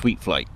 Sweet flight.